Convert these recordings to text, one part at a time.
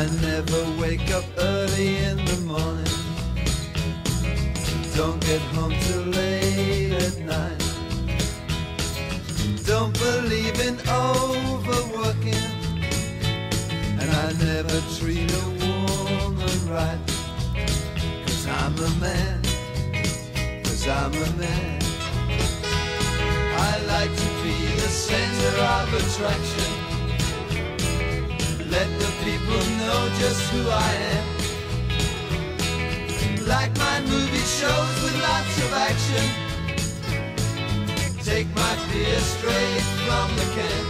I never wake up early in the morning. Don't get home till late at night. Don't believe in overworking. And I never treat a woman right. Cause I'm a man. Cause I'm a man. I like to be the center of attraction. People know oh, just who I am. Like my movie shows with lots of action. Take my fear straight from the can.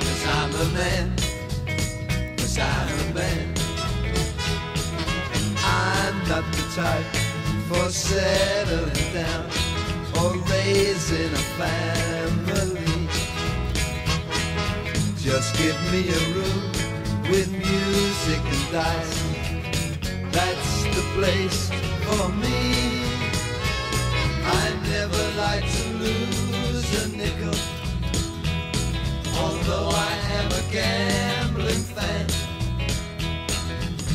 Cause I'm a man. Cause I'm a man. I'm not the type for settling down or raising a family. Just give me a room with music and dice. That's the place for me. I never like to lose a nickel, although I am a gambling fan.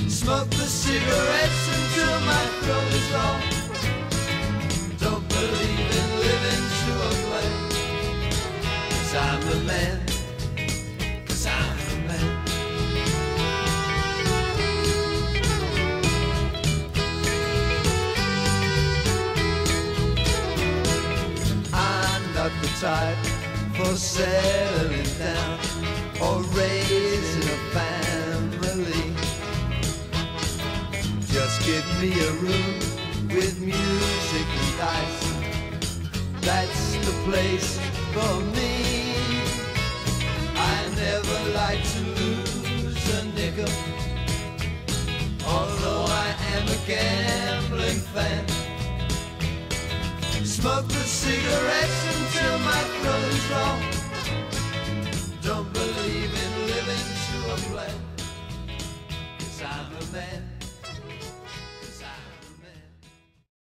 Smoke the cigarettes for settling down or raising a family. Just give me a room with music and dice. That's the place for me. I never like to lose a nickel, although I am a gambling fan. Smoke the cigarettes until my throat is raw. Don't believe in living to a plan, cause I'm a man.